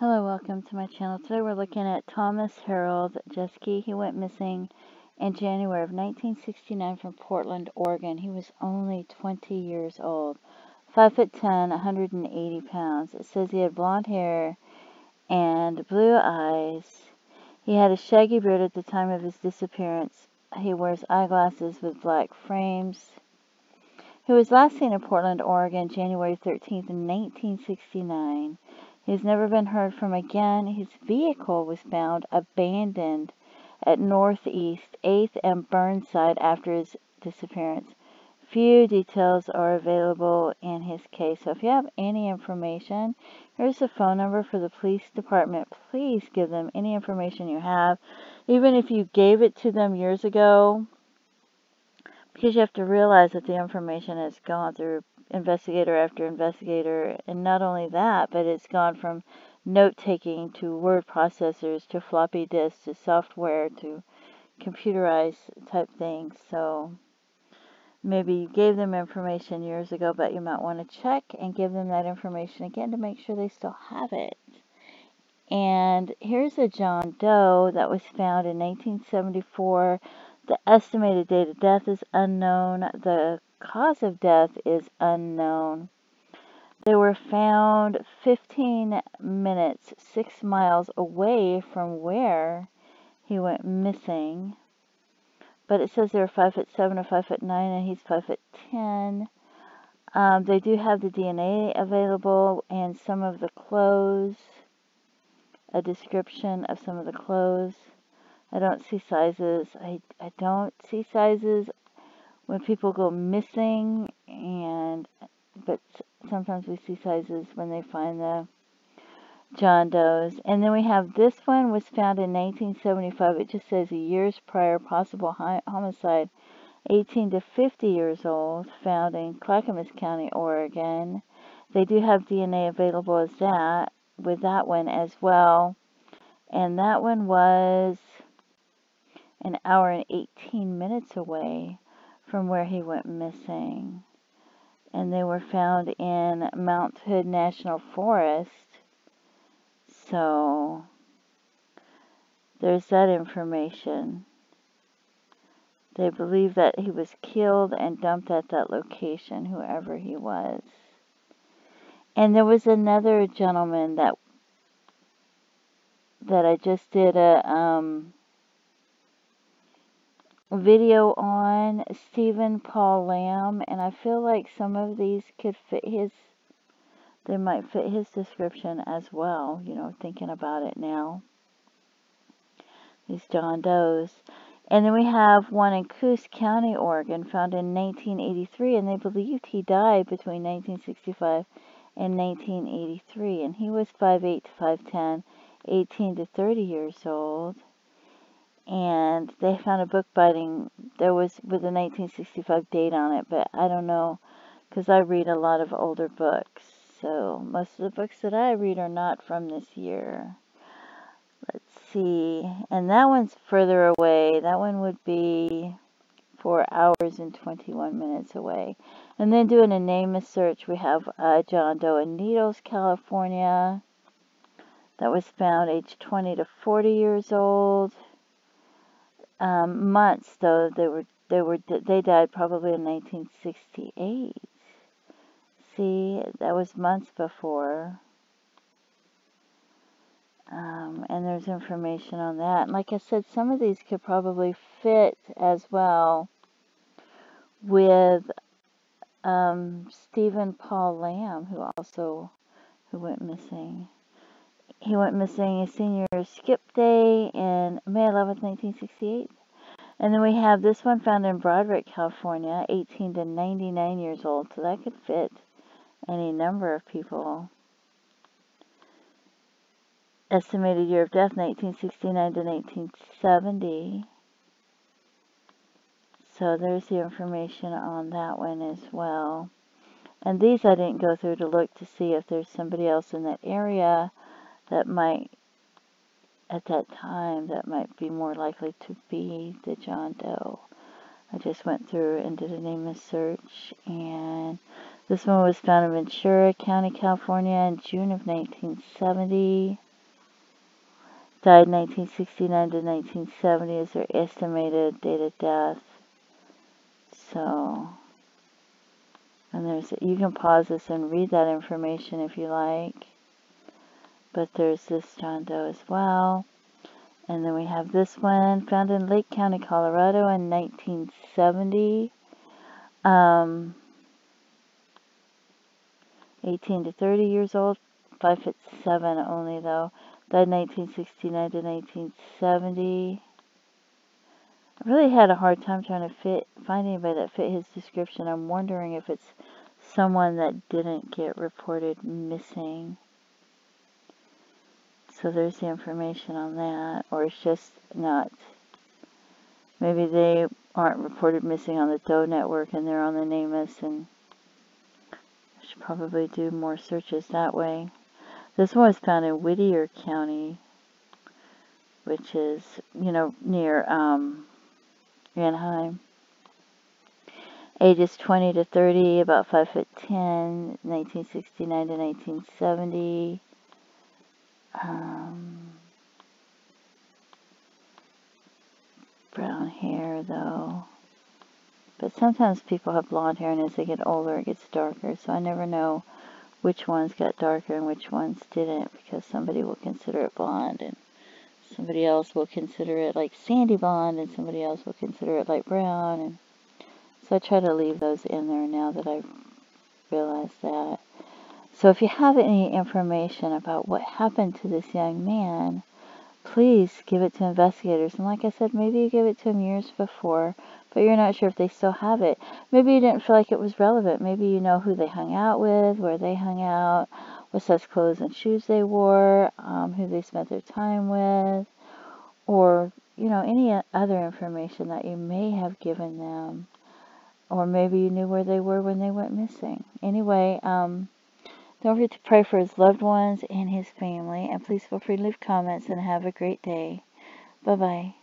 Hello, welcome to my channel. Today we're looking at Thomas Harold Jeschke. He went missing in January of 1969 from Portland, Oregon. He was only 20 years old. 5 foot 10, 180 pounds. It says he had blonde hair and blue eyes. He had a shaggy beard at the time of his disappearance. He wears eyeglasses with black frames. He was last seen in Portland, Oregon, January 13th, 1969. He has never been heard from again. His vehicle was found abandoned at Northeast 8th and Burnside after his disappearance. Few details are available in his case. So if you have any information, here's the phone number for the police department. Please give them any information you have. Even if you gave it to them years ago, because you have to realize that the information has gone through investigator after investigator. And not only that, but it's gone from note taking to word processors to floppy disks to software to computerized type things. So maybe you gave them information years ago, but you might want to check and give them that information again to make sure they still have it. And here's a John Doe that was found in 1974. The estimated date of death is unknown. The cause of death is unknown. They were found 15 minutes, 6 miles away from where he went missing. But it says they're 5 foot 7 or 5 foot 9 and he's 5 foot 10. Um, they do have the DNA available and some of the clothes, a description of some of the clothes. I don't see sizes. I, I don't see sizes when people go missing and but sometimes we see sizes when they find the John Doe's. And then we have this one was found in 1975. It just says a years prior possible homicide. 18 to 50 years old, found in Clackamas County, Oregon. They do have DNA available as that, with that one as well. And that one was an hour and 18 minutes away from where he went missing. And they were found in Mount Hood National Forest. So there's that information. They believe that he was killed and dumped at that location, whoever he was. And there was another gentleman that that I just did a um, video on Steven Paul Lamb, and I feel like some of these could fit his, they might fit his description as well, you know, thinking about it now. These John Doe's. And then we have one in Coos County, Oregon, found in 1983, and they believed he died between 1965 and 1983, and he was 5'8 to 5'10, 18 to 30 years old and they found a book binding there was with a 1965 date on it but i don't know because i read a lot of older books so most of the books that i read are not from this year. Let's see and that one's further away. That one would be four hours and 21 minutes away. And then doing a name search we have uh, john doe in needles california. That was found age 20 to 40 years old um, months though they were they were they died probably in 1968 see that was months before. Um, and there's information on that. And like I said some of these could probably fit as well with um, Steven Paul Lamb who also who went missing he went missing a senior skip day in May 11, 1968. And then we have this one found in Broderick, California, 18 to 99 years old. So that could fit any number of people. Estimated year of death, 1969 to 1970. So there's the information on that one as well. And these I didn't go through to look to see if there's somebody else in that area that might, at that time, that might be more likely to be the John Doe. I just went through and did a name search, and this one was found in Ventura County, California in June of 1970. Died 1969 to 1970 is their estimated date of death. So, and there's, you can pause this and read that information if you like. But there's this John Doe as well. And then we have this one, found in Lake County, Colorado in 1970. Um, 18 to 30 years old, 5 foot 7 only though. Died 1969 to 1970. I really had a hard time trying to fit find anybody that fit his description. I'm wondering if it's someone that didn't get reported missing. So there's the information on that, or it's just not. Maybe they aren't reported missing on the Doe network and they're on the NamUs and I should probably do more searches that way. This one was found in Whittier County, which is, you know, near um, Anaheim. Ages 20 to 30, about 5 foot 10, 1969 to 1970. Um, brown hair, though. But sometimes people have blonde hair, and as they get older, it gets darker. So I never know which ones got darker and which ones didn't because somebody will consider it blonde and somebody else will consider it like sandy blonde and somebody else will consider it light brown and so I try to leave those in there now that I've realized that. So if you have any information about what happened to this young man, please give it to investigators. And like I said, maybe you gave it to them years before, but you're not sure if they still have it. Maybe you didn't feel like it was relevant. Maybe you know who they hung out with, where they hung out, what size clothes and shoes they wore, um, who they spent their time with, or, you know, any other information that you may have given them. Or maybe you knew where they were when they went missing. Anyway, um, don't forget to pray for his loved ones and his family. And please feel free to leave comments and have a great day. Bye bye.